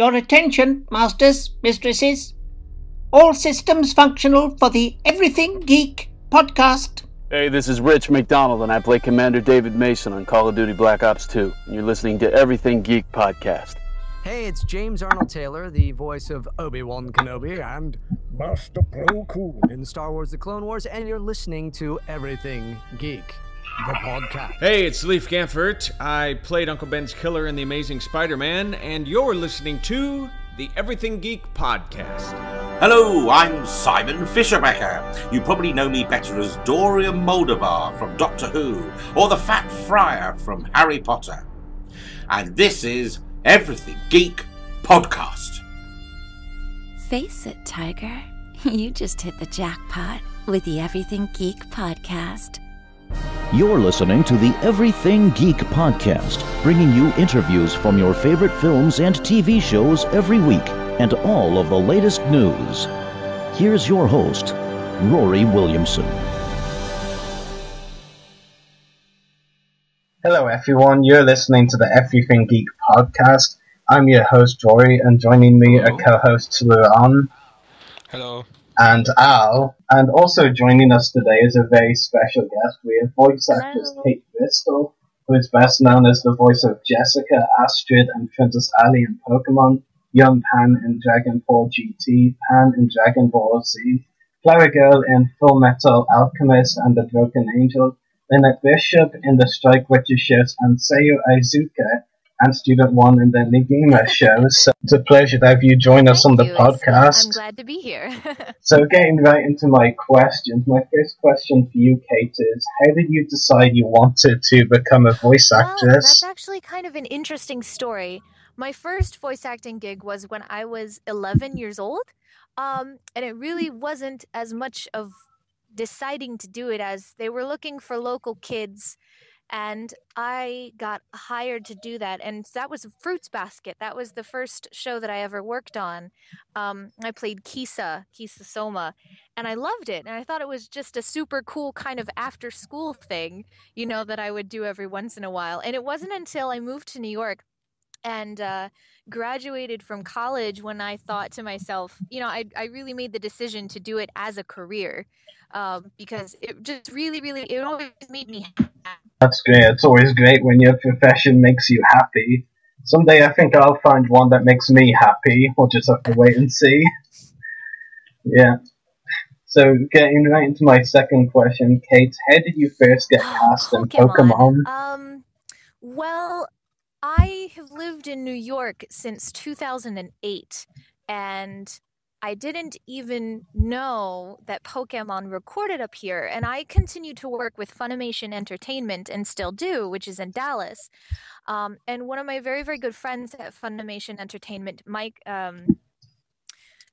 Your attention, masters, mistresses. All systems functional for the Everything Geek podcast. Hey, this is Rich McDonald, and I play Commander David Mason on Call of Duty Black Ops 2. And you're listening to Everything Geek podcast. Hey, it's James Arnold Taylor, the voice of Obi-Wan Kenobi and Master Plo Koon in Star Wars The Clone Wars, and you're listening to Everything Geek, the podcast. Hey, it's Leif Gantvoort. I played Uncle Ben's killer in The Amazing Spider-Man, and you're listening to the Everything Geek podcast. Hello, I'm Simon Fisher-Becker. You probably know me better as Dorium Maldovar from Doctor Who, or the Fat Friar from Harry Potter. And this is Everything Geek Podcast. Face it, Tiger. You just hit the jackpot with the Everything Geek podcast. You're listening to the Everything Geek Podcast, bringing you interviews from your favorite films and TV shows every week and all of the latest news. Here's your host, Ruari Williamson. Hello, everyone. You're listening to the Everything Geek Podcast. I'm your host, Ruari, and joining me are co hosts Lawron Hello. And Al. And also joining us today is a very special guest. We have voice actress Kate Bristol, who is best known as the voice of Jessica, Astrid, and Princess Allie in Pokemon, Young Pan in Dragon Ball GT, Pan in Dragon Ball Z, Flower Girl in Fullmetal Alchemist and the Broken Angel, Lynette Bishop in the Strike Witches shows, and Sayo Aisaka and Student One in the Negima shows. So it's a pleasure to have you join us on the you. Podcast. I'm glad to be here. So getting right into my questions, my first question for you, Kate, is how did you decide you wanted to become a voice actress? Well, that's actually kind of an interesting story. My first voice acting gig was when I was 11 years old, um, and it really wasn't as much of deciding to do it as they were looking for local kids, and I got hired to do that. And that was Fruits Basket. That was the first show that I ever worked on. Um, I played Kisa, Kisa Soma, and I loved it. And I thought it was just a super cool kind of after school thing you know, that I would do every once in a while. And it wasn't until I moved to New York and uh, graduated from college when I thought to myself, you know, I, I really made the decision to do it as a career um, because it just really, really, it always made me happy. That's great. It's always great when your profession makes you happy. Someday I think I'll find one that makes me happy. We'll just have to wait and see. Yeah. So getting right into my second question, Kate, how did you first get cast in Pokemon? Um, well, I have lived in New York since 2008, and I didn't even know that Pokemon recorded up here. And I continue to work with Funimation Entertainment and still do, which is in Dallas. Um, and one of my very, very good friends at Funimation Entertainment, Mike um,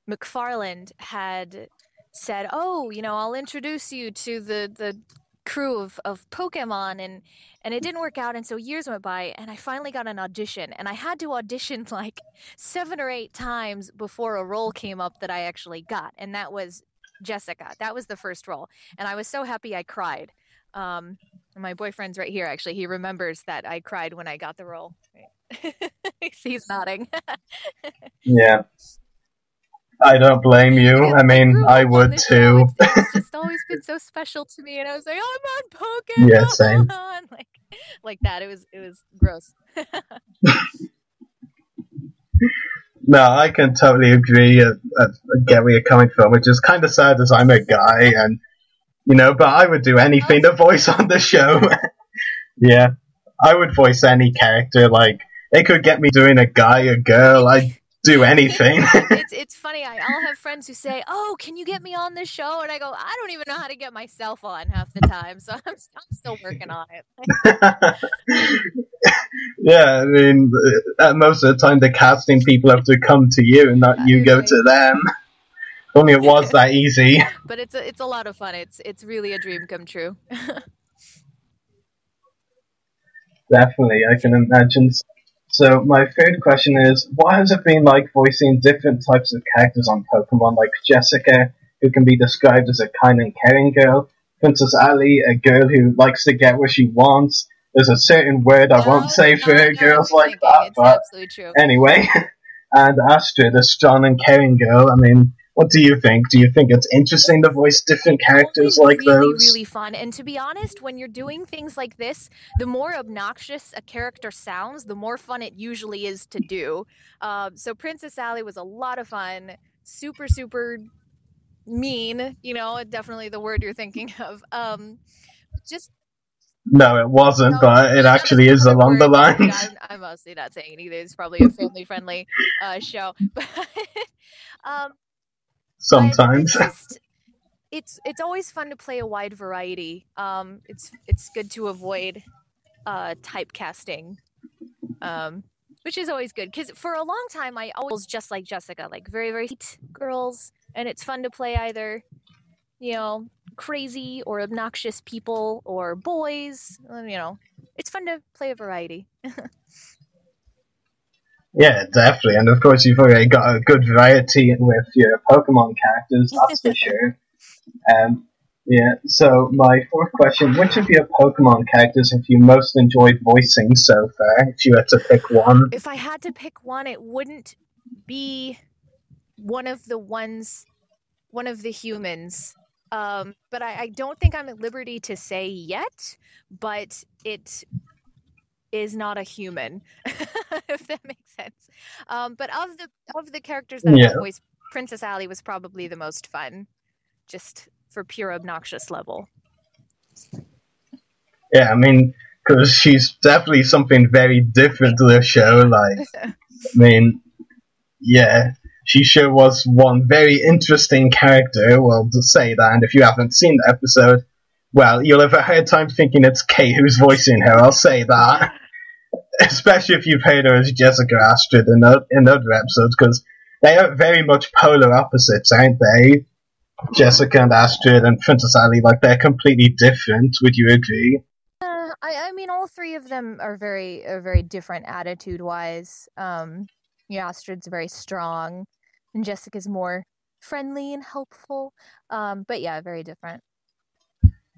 McFarland, had said, "Oh, you know, I'll introduce you to the the crew of, of Pokemon and and it didn't work out and so years went by and I finally got an audition and I had to audition like seven or eight times before a role came up that I actually got and that was Jessica. That was the first role and I was so happy I cried. Um, my boyfriend's right here actually. He remembers that I cried when I got the role. He's nodding. Yeah. I don't blame you. I mean, I would too. it's always been so special to me and I was like, I'm on Pokemon. Yeah, same. like like that. It was it was gross. No, I can totally agree. Uh, get where you're coming from, which is kind of sad as I'm a guy, and you know, but I would do anything to voice on the show. yeah, I would voice any character. Like they could get me doing a guy, a girl. I'd do anything. it's it's funny. I, I'll have friends who say, "Oh, can you get me on this show?" And I go, "I don't even know how to get myself on half the time, so I'm, I'm still working on it." yeah, I mean, most of the time the casting people have to come to you, and not you go to them. Only it was that easy. but it's a, it's a lot of fun. It's it's really a dream come true. Definitely, I can imagine. So my third question is, what has it been like voicing different types of characters on Pokemon, like Jessica, who can be described as a kind and caring girl, Princess Allie, a girl who likes to get what she wants. There's a certain word I won't say for girls like that, but anyway. and Astrid, a strong and caring girl. I mean, what do you think? Do you think it's interesting to voice different characters like really, those? really fun. And to be honest, when you're doing things like this, the more obnoxious a character sounds, the more fun it usually is to do. Um, so Princess Allie was a lot of fun. Super, super mean. You know, definitely the word you're thinking of. Um, just No, it wasn't, No, but it actually is along the lines. I'm, I'm mostly not saying it either. It's probably a family-friendly uh, show, but um, Sometimes. It's it's it's always fun to play a wide variety. Um, it's it's good to avoid uh, typecasting, um, which is always good because for a long time I always was just like Jessica, like very very sweet girls, and it's fun to play either you know crazy or obnoxious people or boys. uh, You know, it's fun to play a variety. Yeah, definitely. And of course, you've already got a good variety with your Pokemon characters, that's for sure. Um, yeah, so my fourth question which of your Pokemon characters have you most enjoyed voicing so far, if you had to pick one? If I had to pick one, it wouldn't be one of the ones, one of the humans. Um, but I, I don't think I'm at liberty to say yet, but it is not a human, if that makes sense. Um, but of the of the characters that Yeah. Princess Allie was probably the most fun, just for pure obnoxious level. Yeah, I mean, because she's definitely something very different to the show. Like, I mean, yeah, she sure was one very interesting character. Well, to say that, and if you haven't seen the episode, well, you'll have a hard time thinking it's Kate who's voicing her. I'll say that. Especially if you've heard her as Jessica Astrid in, o- in other episodes, because they are very much polar opposites, aren't they? Jessica and Astrid and Princess Allie, like they're completely different. Would you agree? Uh, I, I mean, all three of them are very, are very different attitude-wise. Um, yeah, Astrid's very strong, and Jessica's more friendly and helpful. Um, but yeah, very different.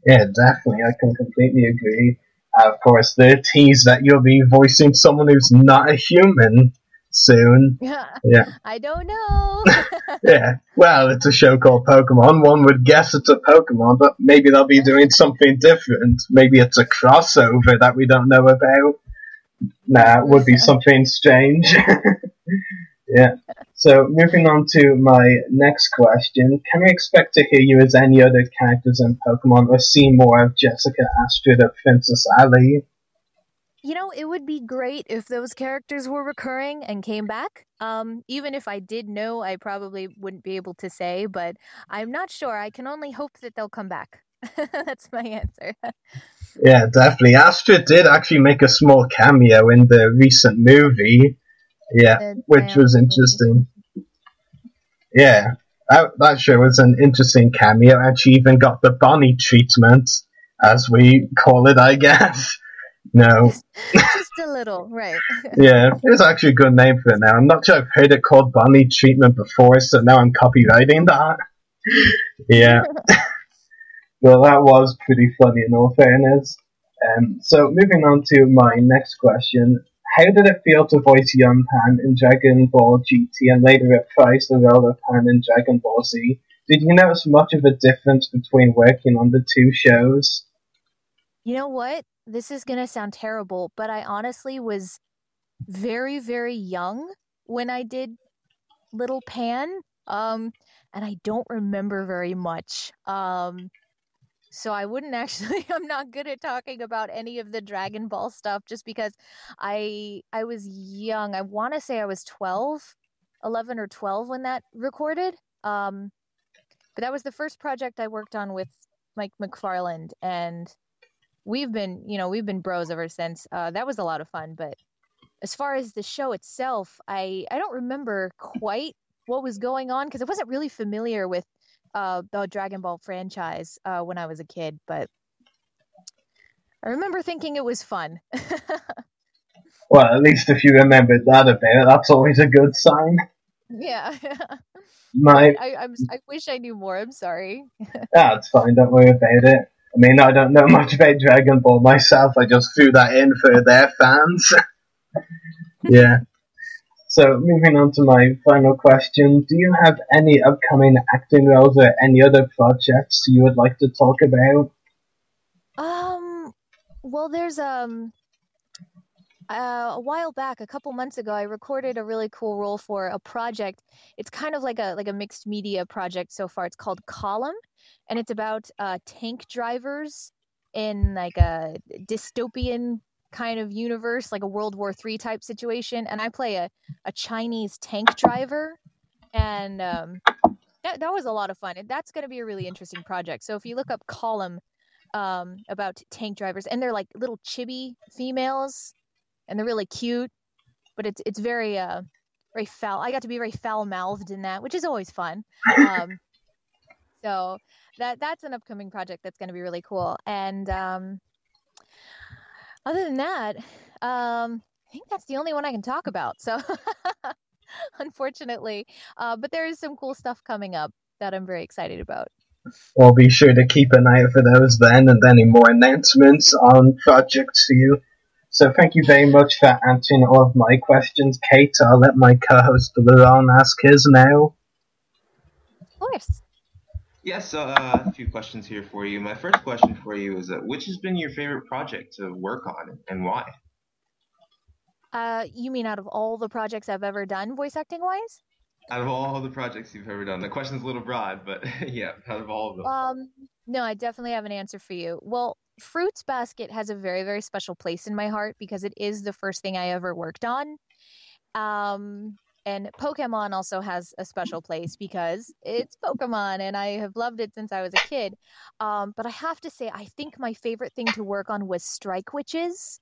Yeah, definitely. I can completely agree. Uh, of course, the tease that you'll be voicing someone who's not a human soon. Yeah. I don't know. Yeah. Well, it's a show called Pokemon. One would guess it's a Pokemon, but maybe they'll be doing something different. Maybe it's a crossover that we don't know about. Nah, it would be something strange. yeah. So, moving on to my next question. Can we expect to hear you as any other characters in Pokemon or see more of Jessica Astrid or Princess Allie? You know, it would be great if those characters were recurring and came back. Um, even if I did know, I probably wouldn't be able to say, but I'm not sure. I can only hope that they'll come back. That's my answer. Yeah, definitely. Astrid did actually make a small cameo in the recent movie. Yeah, which was interesting. Yeah, that, that sure was an interesting cameo, and she even got the Bonnie treatment, as we call it, I guess. No, Just a little, right. yeah, it's actually a good name for it now. I'm not sure I've heard it called Bonnie treatment before, so now I'm copywriting that. yeah. well, that was pretty funny in all fairness. Um, so, moving on to my next question. How did it feel to voice young Pan in Dragon Ball GT and later reprise the role of Pan in Dragon Ball Z? Did you notice much of a difference between working on the two shows? You know what? This is going to sound terrible, but I honestly was very, very young when I did Little Pan. Um, and I don't remember very much. Um, so I wouldn't actually, I'm not good at talking about any of the Dragon Ball stuff just because I I was young. I want to say I was 12, 11 or 12 when that recorded. Um, but that was the first project I worked on with Mike McFarland and we've been, you know, we've been bros ever since. Uh, that was a lot of fun, but as far as the show itself, I I don't remember quite what was going on because I wasn't really familiar with uh, the Dragon Ball franchise uh, when I was a kid, but I remember thinking it was fun. Well, at least if you remembered that a bit, that's always a good sign. yeah. My I, I'm, I wish I knew more. I'm sorry. That's fine, don't worry about it. I mean, I don't know much about Dragon Ball myself, I just threw that in for their fans. yeah. So, moving on to my final question, do you have any upcoming acting roles or any other projects you would like to talk about? Um, well, there's um uh, a while back, a couple months ago, I recorded a really cool role for a project. It's kind of like a like a mixed media project so far. It's called Column, and it's about uh, tank drivers in like a dystopian kind of universe, like a World War III type situation. And I play a, a Chinese tank driver, and um, that that was a lot of fun. And that's going to be a really interesting project. So if you look up Column um, about tank drivers, and they're like little chibi females and they're really cute, but it's it's very uh very foul. I got to be very foul mouthed in that, which is always fun. Um, so that that's an upcoming project that's going to be really cool. And um, other than that, um, I think that's the only one I can talk about. So unfortunately, uh, but there is some cool stuff coming up that I'm very excited about. Well, be sure to keep an eye out for those then, and any more announcements on projects for you so thank you very much for answering all of my questions, Kate. I'll let my co-host Lawron ask his now. Of course. Yes, uh, a few questions here for you. My first question for you is, uh, which has been your favorite project to work on and why? Uh, you mean out of all the projects I've ever done, voice acting wise? Out of all the projects you've ever done, the question's a little broad, but yeah, out of all of them. Um, no, I definitely have an answer for you. Well, Fruits Basket has a very, very special place in my heart because it is the first thing I ever worked on. Um, and Pokemon also has a special place because it's Pokemon and I have loved it since I was a kid. Um, but I have to say, I think my favorite thing to work on was Strike Witches.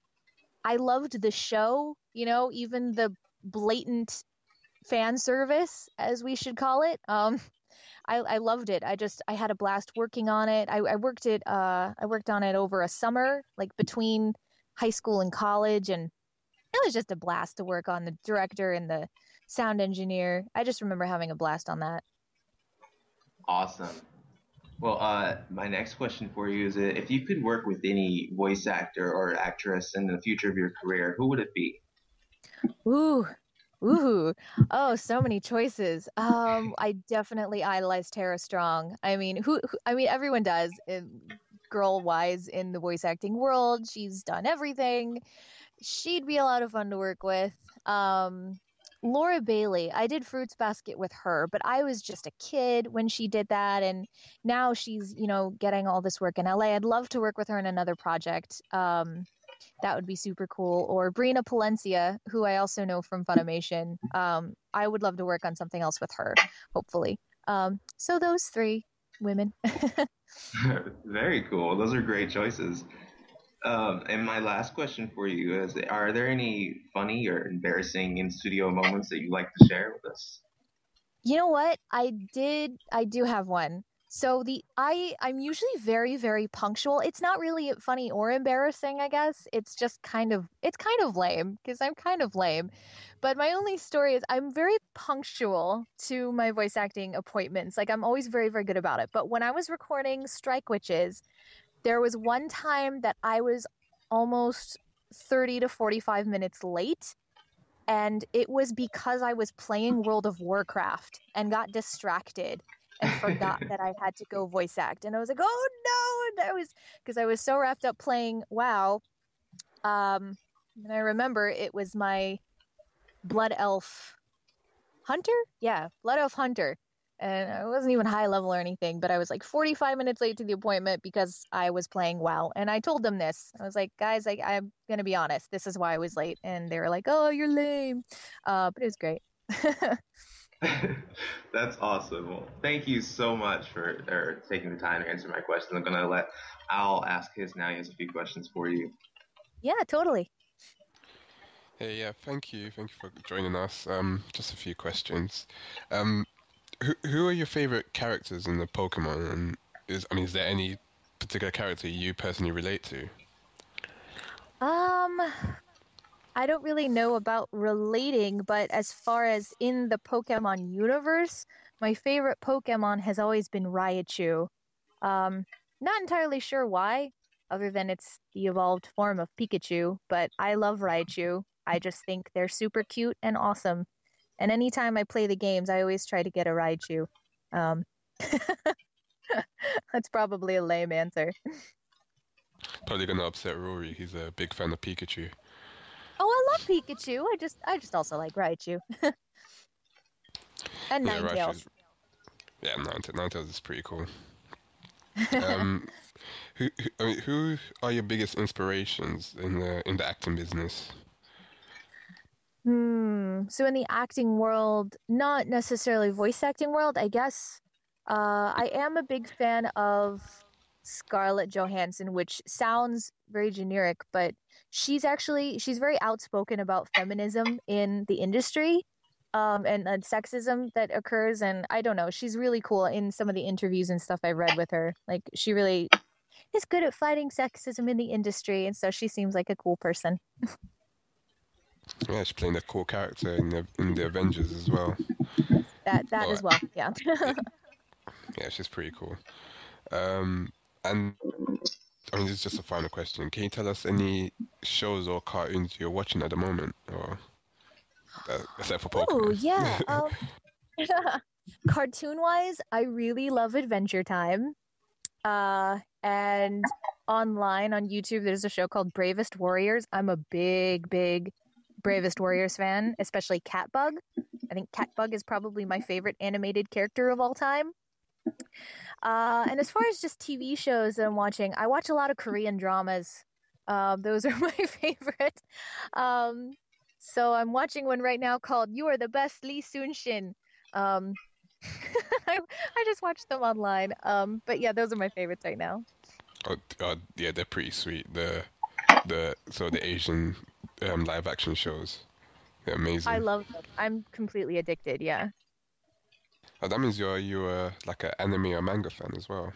I loved the show, you know, even the blatant fan service, as we should call it. Um, I, I loved it. I just I had a blast working on it. I, I worked it uh I worked on it over a summer, like between high school and college, and it was just a blast to work on the director and the sound engineer. I just remember having a blast on that. Awesome. Well, uh, my next question for you is: If you could work with any voice actor or actress in the future of your career, who would it be? Ooh, Ooh, oh, so many choices. Um, I definitely idolize Tara Strong. I mean, who, who I mean, everyone does, girl wise in the voice acting world. She's done everything. She'd be a lot of fun to work with. Um, Laura Bailey, I did Fruits Basket with her, but I was just a kid when she did that. And now she's, you know, getting all this work in LA. I'd love to work with her in another project. Um, that would be super cool. Or Brina Palencia, who I also know from Funimation. Um, I would love to work on something else with her, hopefully. Um, so those three women. Very cool. Those are great choices. Um, and my last question for you is: Are there any funny or embarrassing in studio moments that you'd like to share with us? You know what? I did. I do have one. So the I I'm usually very very punctual. It's not really funny or embarrassing, I guess. It's just kind of it's kind of lame because I'm kind of lame. But my only story is I'm very punctual to my voice acting appointments. Like I'm always very very good about it. But when I was recording Strike Witches, there was one time that I was almost 30 to 45 minutes late and it was because I was playing World of Warcraft and got distracted and forgot that I had to go voice act. And I was like, oh no! And I was because I was so wrapped up playing WoW. Um, and I remember it was my Blood Elf Hunter. Yeah, Blood Elf Hunter. And I wasn't even high level or anything, but I was like 45 minutes late to the appointment because I was playing WoW. And I told them this. I was like, guys, I, I'm going to be honest. This is why I was late. And they were like, oh, you're lame. Uh, but it was great. That's awesome. Well, thank you so much for er, taking the time to answer my questions. I'm gonna let Al ask his now. He has a few questions for you. Yeah, totally. Hey, yeah, thank you, thank you for joining us. Um, just a few questions. Um, who who are your favorite characters in the Pokemon? And is I mean, is there any particular character you personally relate to? Um, I don't really know about relating, but as far as in the Pokemon universe, my favorite Pokemon has always been Raichu. Um, not entirely sure why, other than it's the evolved form of Pikachu, but I love Raichu. I just think they're super cute and awesome. And anytime I play the games, I always try to get a Raichu. Um, that's probably a lame answer. Probably gonna upset Ruari. He's a big fan of Pikachu. Oh, I love Pikachu. I just, I just also like Raichu. and Yeah, Ninetales. Yeah, Ninetales, Ninetales is pretty cool. Um, who, who, I mean, who are your biggest inspirations in the in the acting business? Hmm. So in the acting world, not necessarily voice acting world, I guess. Uh, I am a big fan of Scarlett Johansson, which sounds very generic, but she's actually she's very outspoken about feminism in the industry, um, and, and sexism that occurs. And I don't know, she's really cool in some of the interviews and stuff I read with her. Like she really is good at fighting sexism in the industry, and so she seems like a cool person. Yeah, she's playing a cool character in the in the Avengers as well. That that as well, yeah. Yeah, she's pretty cool. Um, and I mean, this is just a final question. Can you tell us any shows or cartoons you're watching at the moment, or uh, except for Pokemon? Oh yeah. Um, cartoon wise, I really love Adventure Time. Uh, and online on YouTube, there's a show called Bravest Warriors. I'm a big, big Bravest Warriors fan, especially Catbug. I think Catbug is probably my favorite animated character of all time. Uh, and as far as just TV shows that I'm watching, I watch a lot of Korean dramas. Um, those are my favorite. Um, so I'm watching one right now called "You Are the Best, Lee Soon Shin." Um, I, I just watched them online. Um, but yeah, those are my favorites right now. Oh, uh, yeah, they're pretty sweet. The the so the Asian um, live action shows, they're amazing. I love them. I'm completely addicted. Yeah. Oh, that means you're you're like an anime or manga fan as well.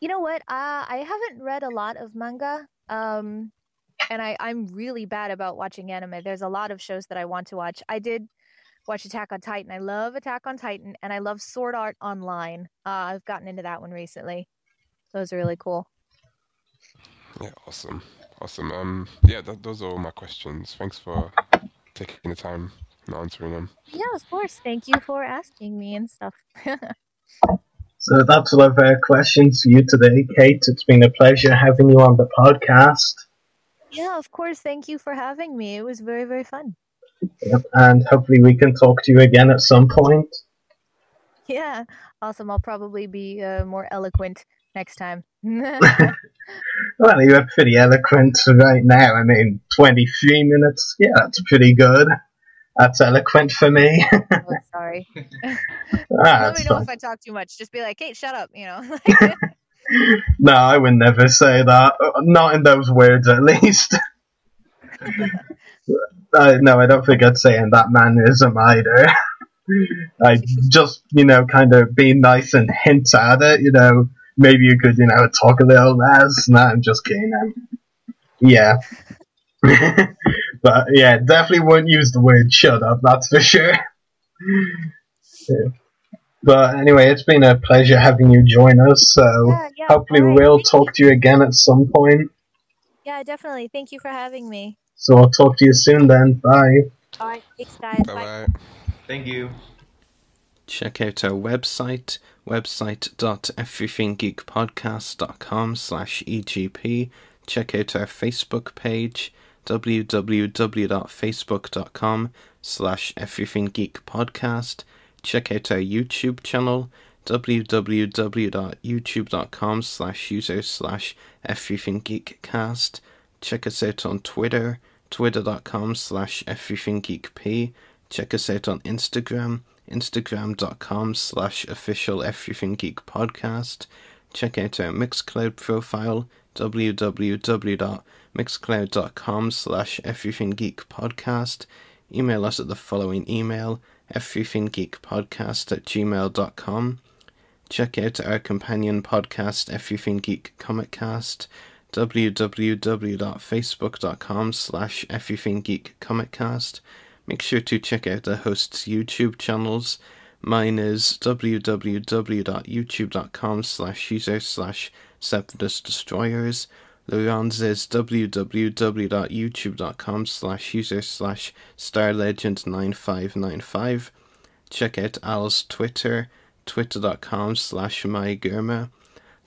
You know what? Uh, I haven't read a lot of manga. Um, and I, I'm really bad about watching anime. There's a lot of shows that I want to watch. I did watch Attack on Titan. I love Attack on Titan, and I love Sword Art Online. Uh, I've gotten into that one recently. Those are really cool. Yeah, awesome, awesome. Um, yeah, th- those are all my questions. Thanks for taking the time and answering them. Yeah, of course. Thank you for asking me and stuff. So that's all of our questions for you today, Kate. It's been a pleasure having you on the podcast. yeah, of course. Thank you for having me. It was very, very fun. Yep, and hopefully we can talk to you again at some point. Yeah, awesome. I'll probably be uh, more eloquent next time. Well, you're pretty eloquent right now. I mean, 23 minutes. Yeah, that's pretty good. That's eloquent for me. oh, sorry. Ah, Let me know fine. if I talk too much. Just be like, "Kate, shut up," you know. No, I would never say that. Not in those words, at least. uh, no, I don't think I'd say in that mannerism either. I just, you know, kind of be nice and hint at it. You know, maybe you could, you know, talk a little less. No, I'm just kidding. Um, yeah. but yeah, definitely wouldn't use the word shut up, that's for sure. Yeah. But anyway, it's been a pleasure having you join us. So Yeah, yeah, hopefully alright, we'll thank talk to you again at some point. yeah, definitely. Thank you for having me. So I'll talk to you soon then. Bye. All right, thanks, guys. Bye. Thank you. Check out our website, website.everythinggeekpodcast.com slash EGP. Check out our Facebook page, www.facebook.com slash everythinggeekpodcast. Check out our YouTube channel, www.youtube.com slash user slash everythinggeekcast. Check us out on Twitter, twitter.com slash everythinggeekp. Check us out on Instagram, instagram.com slash official everything geek podcast. Check out our Mixcloud profile, www.mixcloud.com slash everything geek podcast. Email us at the following email, everythinggeekpodcast at gmail.com. Check out our companion podcast, Everything Geek Comic Cast, www.facebook.com slash Everything Geek Comic Cast. Make sure to check out the host's YouTube channels. Mine is www.youtube.com slash user slash Sepidus Destroyers. Is www.youtube.com slash user slash starlegend9595. Check out Al's Twitter, twitter.com slash mygirma.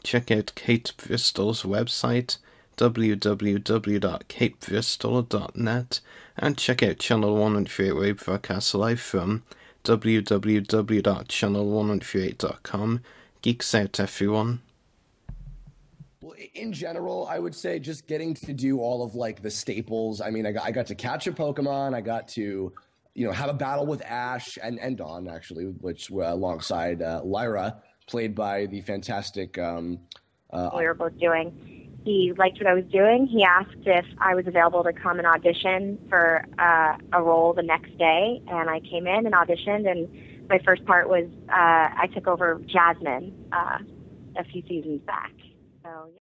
Check out Kate Bristol's website, www.katebristol.net. And check out Channel 138 where we broadcast live from www.channel138.com. Geeks out, everyone. Well, in general, I would say just getting to do all of like the staples. I mean, I got, I got to catch a Pokemon. I got to, you know, have a battle with Ash and, and Dawn, actually, which were alongside uh, Lyra, played by the fantastic. Um, uh, we were both doing. He liked what I was doing. He asked if I was available to come and audition for uh, a role the next day, and I came in and auditioned. And my first part was uh, I took over Jasmine uh, a few seasons back.